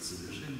за движение.